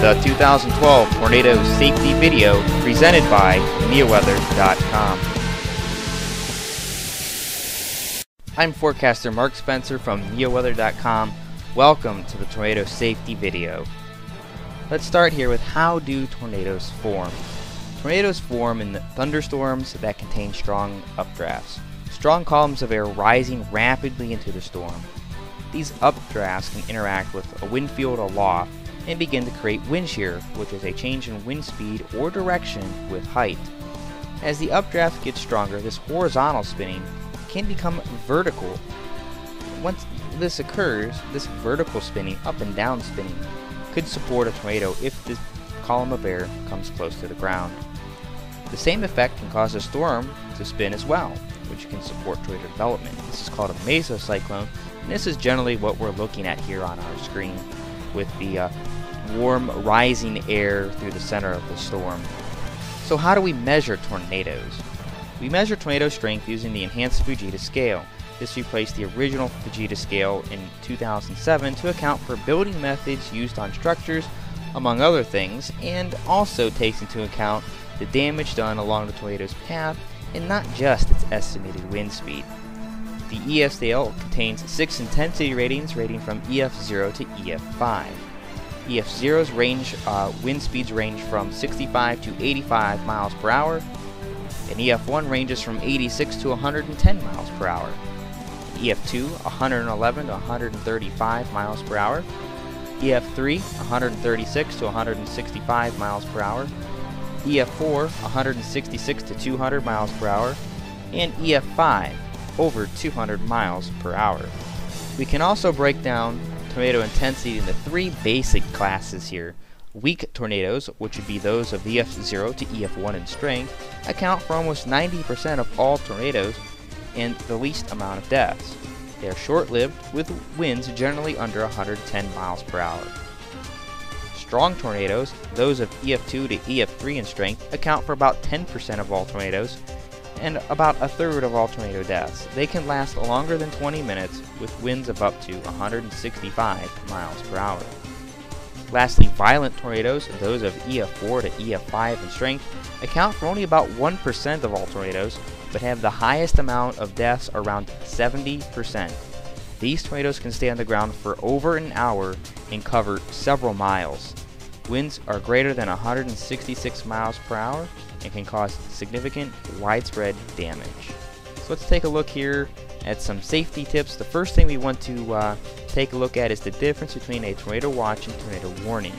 the 2012 Tornado Safety Video presented by NeoWeather.com. I'm forecaster Mark Spencer from NeoWeather.com. Welcome to the Tornado Safety Video. Let's start here with how do tornadoes form? Tornadoes form in thunderstorms that contain strong updrafts. Strong columns of air rising rapidly into the storm. These updrafts can interact with a wind field aloft and begin to create wind shear, which is a change in wind speed or direction with height. As the updraft gets stronger, this horizontal spinning can become vertical. Once this occurs, this vertical spinning, up and down spinning, could support a tornado if the column of air comes close to the ground. The same effect can cause a storm to spin as well, which can support tornado development. This is called a mesocyclone, and this is generally what we're looking at here on our screen with the uh, warm rising air through the center of the storm. So how do we measure tornadoes? We measure tornado strength using the enhanced Fujita scale. This replaced the original Fujita scale in 2007 to account for building methods used on structures, among other things, and also takes into account the damage done along the tornado's path and not just its estimated wind speed. The EF scale contains six intensity ratings ranging from EF0 to EF5. EF0's range uh, wind speeds range from 65 to 85 miles per hour, and EF1 ranges from 86 to 110 miles per hour. EF2 111 to 135 miles per hour. EF3 136 to 165 miles per hour. EF4 166 to 200 miles per hour, and EF5 over 200 miles per hour. We can also break down tornado intensity into three basic classes here. Weak tornadoes, which would be those of EF0 to EF1 in strength, account for almost 90% of all tornadoes and the least amount of deaths. They are short-lived, with winds generally under 110 miles per hour. Strong tornadoes, those of EF2 to EF3 in strength, account for about 10% of all tornadoes and about a third of all tornado deaths. They can last longer than 20 minutes with winds of up to 165 miles per hour. Lastly, violent tornadoes, those of EF4 to EF5 in strength, account for only about 1% of all tornadoes, but have the highest amount of deaths around 70%. These tornadoes can stay on the ground for over an hour and cover several miles. Winds are greater than 166 miles per hour and can cause significant widespread damage. So let's take a look here at some safety tips. The first thing we want to uh, take a look at is the difference between a tornado watch and tornado warning.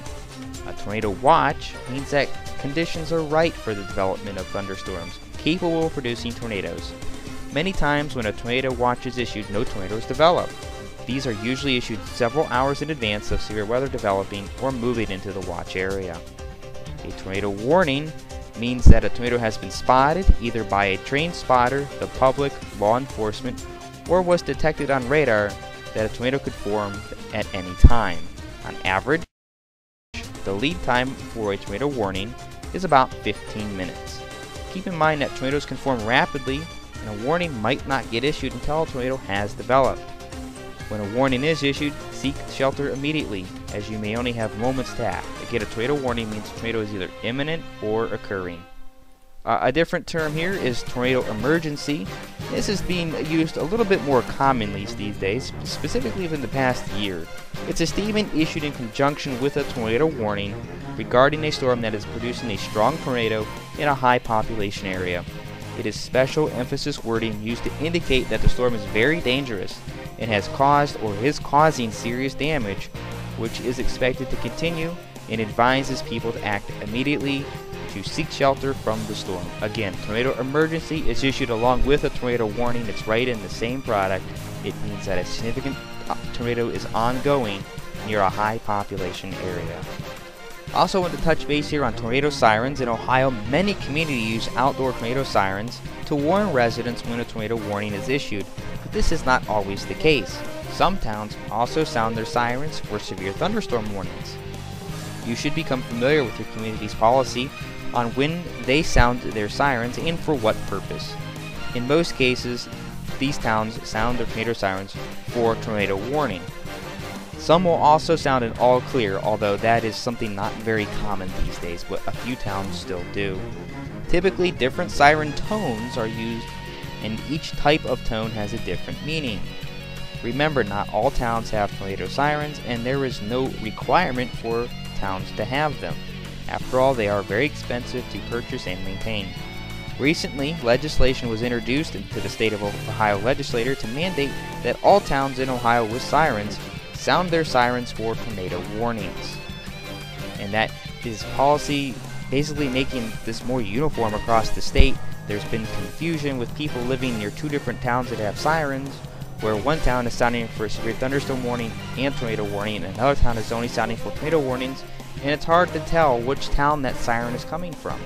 A tornado watch means that conditions are right for the development of thunderstorms, capable of producing tornadoes. Many times when a tornado watch is issued, no tornadoes develop. These are usually issued several hours in advance of severe weather developing or moving into the watch area. A tornado warning means that a tornado has been spotted either by a trained spotter, the public, law enforcement, or was detected on radar that a tornado could form at any time. On average, the lead time for a tornado warning is about 15 minutes. Keep in mind that tornadoes can form rapidly and a warning might not get issued until a tornado has developed. When a warning is issued, seek shelter immediately, as you may only have moments to act. Again, a tornado warning means a tornado is either imminent or occurring. Uh, a different term here is tornado emergency. This is being used a little bit more commonly these days, specifically within the past year. It's a statement issued in conjunction with a tornado warning regarding a storm that is producing a strong tornado in a high population area. It is special emphasis wording used to indicate that the storm is very dangerous and has caused or is causing serious damage, which is expected to continue and advises people to act immediately to seek shelter from the storm. Again, tornado emergency is issued along with a tornado warning. It's right in the same product. It means that a significant tornado is ongoing near a high population area. Also want to touch base here on tornado sirens. In Ohio, many communities use outdoor tornado sirens to warn residents when a tornado warning is issued, but this is not always the case. Some towns also sound their sirens for severe thunderstorm warnings. You should become familiar with your community's policy on when they sound their sirens and for what purpose. In most cases, these towns sound their tornado sirens for tornado warning. Some will also sound an all clear, although that is something not very common these days, but a few towns still do. Typically, different siren tones are used, and each type of tone has a different meaning. Remember, not all towns have tornado sirens, and there is no requirement for towns to have them. After all, they are very expensive to purchase and maintain. Recently, legislation was introduced into the state of Ohio legislature to mandate that all towns in Ohio with sirens sound their sirens for tornado warnings. And that is policy basically making this more uniform across the state. There's been confusion with people living near two different towns that have sirens, where one town is sounding for a severe thunderstorm warning and tornado warning, and another town is only sounding for tornado warnings, and it's hard to tell which town that siren is coming from.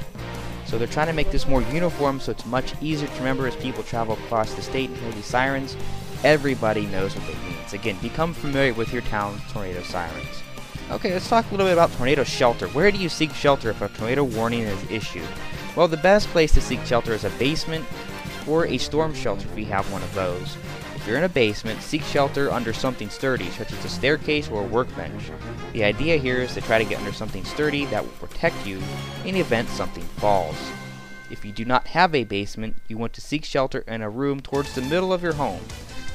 So they're trying to make this more uniform so it's much easier to remember as people travel across the state and hear these sirens. Everybody knows what it means. Again, become familiar with your town's tornado sirens. Okay, let's talk a little bit about tornado shelter. Where do you seek shelter if a tornado warning is issued? Well, the best place to seek shelter is a basement or a storm shelter if you have one of those. If you're in a basement, seek shelter under something sturdy, such as a staircase or a workbench. The idea here is to try to get under something sturdy that will protect you in the event something falls. If you do not have a basement, you want to seek shelter in a room towards the middle of your home,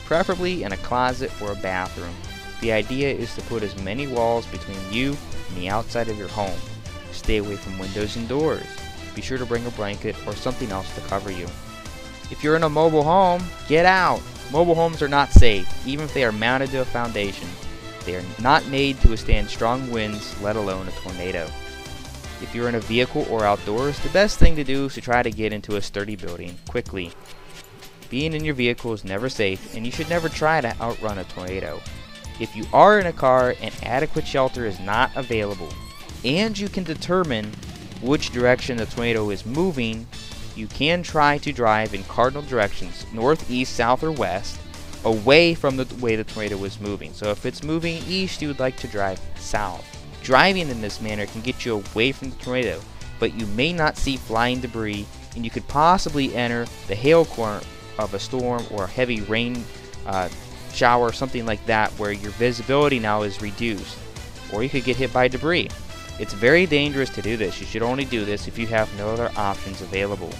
preferably in a closet or a bathroom. The idea is to put as many walls between you and the outside of your home. Stay away from windows and doors. Be sure to bring a blanket or something else to cover you. If you're in a mobile home, get out. Mobile homes are not safe, even if they are mounted to a foundation. They are not made to withstand strong winds, let alone a tornado. If you're in a vehicle or outdoors, the best thing to do is to try to get into a sturdy building quickly. Being in your vehicle is never safe, and you should never try to outrun a tornado. If you are in a car and adequate shelter is not available, and you can determine which direction the tornado is moving, you can try to drive in cardinal directions, north, east, south, or west, away from the way the tornado is moving. So if it's moving east, you would like to drive south. Driving in this manner can get you away from the tornado, but you may not see flying debris, and you could possibly enter the hail corner of a storm or a heavy rain uh, shower, something like that, where your visibility now is reduced, or you could get hit by debris. It's very dangerous to do this. You should only do this if you have no other options available.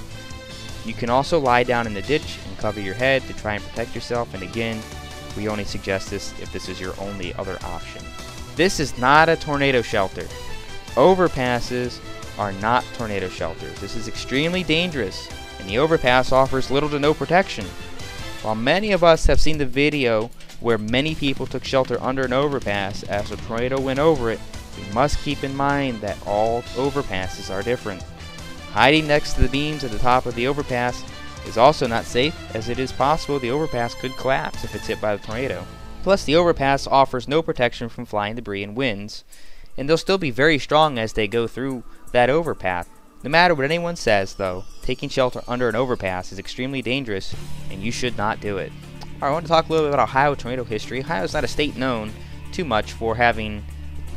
You can also lie down in the ditch and cover your head to try and protect yourself, and again, we only suggest this if this is your only other option. This is not a tornado shelter. Overpasses are not tornado shelters. This is extremely dangerous, and the overpass offers little to no protection. While many of us have seen the video where many people took shelter under an overpass as a tornado went over it, we must keep in mind that all overpasses are different. Hiding next to the beams at the top of the overpass is also not safe, as it is possible the overpass could collapse if it's hit by the tornado. Plus, the overpass offers no protection from flying debris and winds, and they'll still be very strong as they go through that overpass. No matter what anyone says, though, taking shelter under an overpass is extremely dangerous, and you should not do it. Alright, I want to talk a little bit about Ohio tornado history. Ohio is not a state known too much for having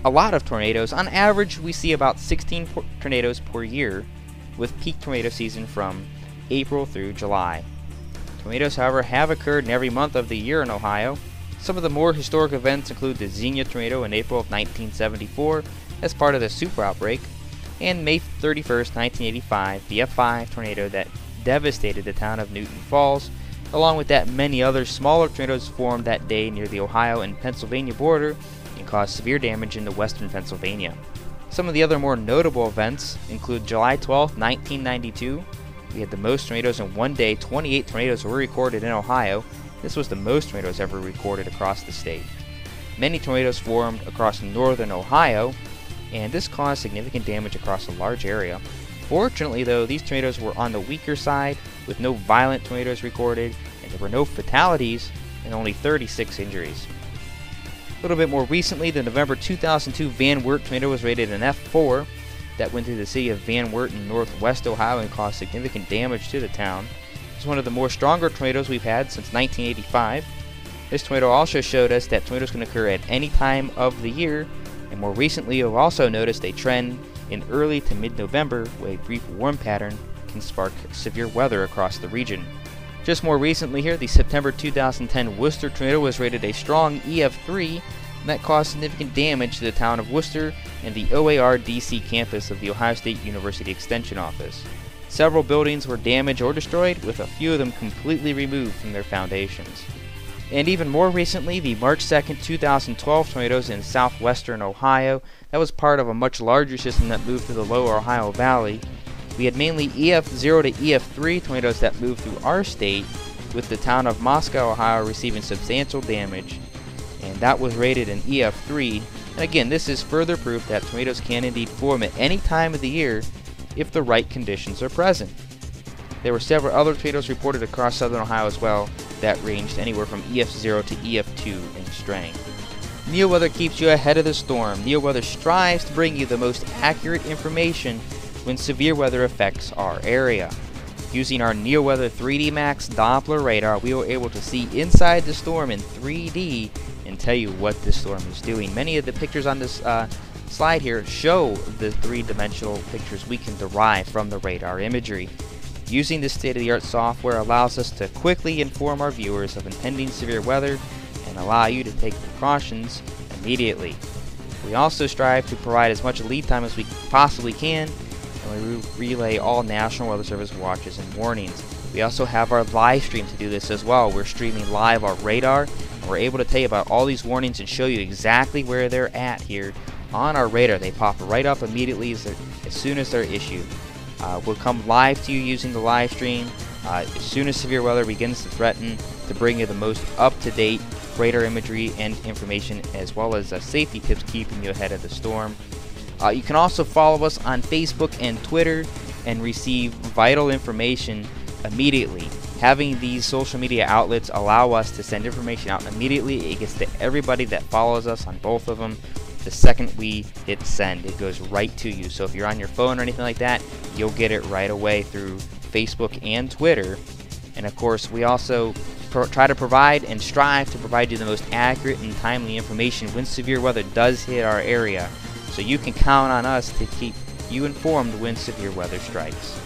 a lot of tornadoes. On average, we see about 16 tornadoes per year, with peak tornado season from April through July. Tornadoes, however, have occurred in every month of the year in Ohio. Some of the more historic events include the Xenia tornado in April of 1974 as part of the super outbreak, and May 31, 1985, the F5 tornado that devastated the town of Newton Falls. Along with that, many other smaller tornadoes formed that day near the Ohio and Pennsylvania border and caused severe damage into western Pennsylvania. Some of the other more notable events include July 12, 1992. We had the most tornadoes in one day. 28 tornadoes were recorded in Ohio. This was the most tornadoes ever recorded across the state. Many tornadoes formed across northern Ohio, and this caused significant damage across a large area. Fortunately, though, these tornadoes were on the weaker side, with no violent tornadoes recorded, and there were no fatalities and only 36 injuries. A little bit more recently, the November 2002 Van Wert tornado was rated an F4 that went through the city of Van Wert in northwest Ohio and caused significant damage to the town. It's one of the more stronger tornadoes we've had since 1985. This tornado also showed us that tornadoes can occur at any time of the year, and more recently we've also noticed a trend in early to mid-November where a brief warm pattern can spark severe weather across the region. Just more recently here, the September 2010 Wooster tornado was rated a strong EF3 and that caused significant damage to the town of Wooster and the OARDC campus of the Ohio State University Extension Office. Several buildings were damaged or destroyed, with a few of them completely removed from their foundations. And even more recently, the March 2, 2012 tornadoes in southwestern Ohio, that was part of a much larger system that moved through the lower Ohio Valley. We had mainly EF0 to EF3 tornadoes that moved through our state, with the town of Moscow, Ohio receiving substantial damage, and that was rated an EF3. And again, this is further proof that tornadoes can indeed form at any time of the year if the right conditions are present. There were several other tornadoes reported across southern Ohio as well that ranged anywhere from EF0 to EF2 in strength. NeoWeather keeps you ahead of the storm. NeoWeather strives to bring you the most accurate information when severe weather affects our area. Using our NeoWeather 3D Max Doppler radar, we were able to see inside the storm in 3D and tell you what the storm is doing. Many of the pictures on this uh, slide here show the three-dimensional pictures we can derive from the radar imagery. Using this state-of-the-art software allows us to quickly inform our viewers of impending severe weather and allow you to take precautions immediately. We also strive to provide as much lead time as we possibly can and we relay all National Weather Service watches and warnings. We also have our live stream to do this as well. We're streaming live our radar and we're able to tell you about all these warnings and show you exactly where they're at here on our radar. They pop right up immediately as, as soon as they're issued. Uh, we'll come live to you using the live stream uh, as soon as severe weather begins to threaten to bring you the most up-to-date radar imagery and information as well as uh, safety tips keeping you ahead of the storm. Uh, you can also follow us on Facebook and Twitter and receive vital information immediately. Having these social media outlets allow us to send information out immediately. It gets to everybody that follows us on both of them the second we hit send. It goes right to you. So if you're on your phone or anything like that, you'll get it right away through Facebook and Twitter. And of course, we also try to provide and strive to provide you the most accurate and timely information when severe weather does hit our area. So you can count on us to keep you informed when severe weather strikes.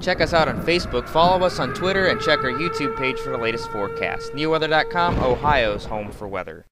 Check us out on Facebook, follow us on Twitter, and check our YouTube page for the latest forecast. NeoWeather.com, Ohio's home for weather.